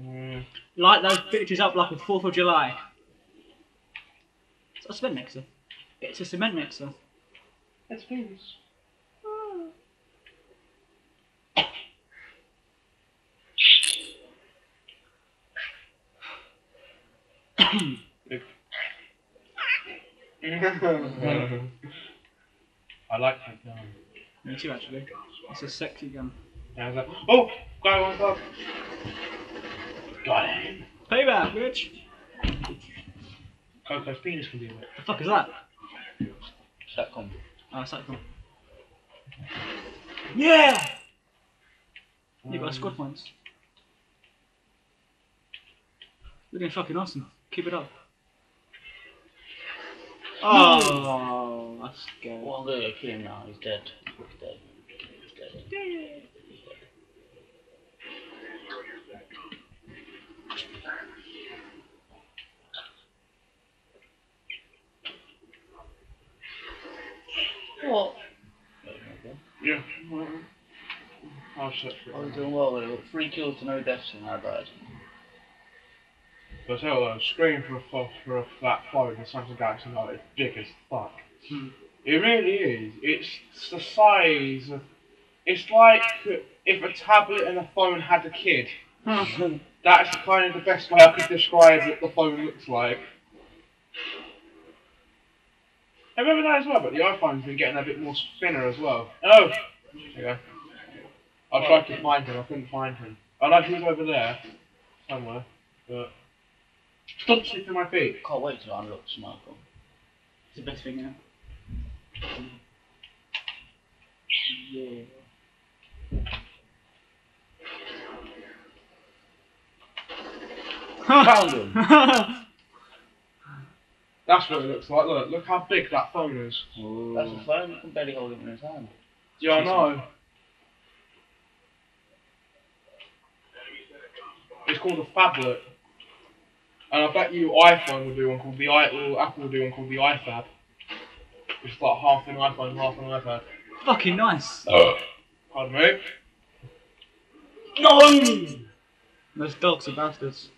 Mm, Light those bitches up like a 4th of July. It's a cement mixer. It's a cement mixer. it's penis. I like that gun. Me too, actually. It's a sexy gun. I was like, oh, guy wants up. Got him. Payback, bitch! Oh, Coco's penis can be wet. The fuck is that? Satcom. Oh, it's that cool. Yeah! You got a squad um, points. You're doing fucking awesome. Keep it up. Oh, that's good. Well, I'm gonna go kill him now. He's dead. He's dead. He's dead. He's dead. What? Yeah. I'll search for I was doing well there. Three kills to no deaths and I died. But tell though, screen for a for, for a flat phone, the Samsung Galaxy Note is big as fuck. Hmm. It really is. It's the size of. It's like if a tablet and a phone had a kid. That's kind of the best way I could describe what the phone looks like. I remember that as well, but the iPhone's been getting a bit more thinner as well. Oh! There you go. I tried to find him, I couldn't find him. I know he's over there, somewhere, but. Stop sniffing my feet! Can't wait to unlock the Smartphone. It's the best thing, yeah. Yeah. Found him! That's what it looks like, look, look how big that phone is. That's a phone. You can barely hold him in his hand. Yeah, I know. It's called a phablet. And I bet you iPhone will do one called the i or Apple will do one called the iFab. It's like half an iPhone, half an iPad. Fucking nice. Oh. Pardon me. No! Those dogs are bastards.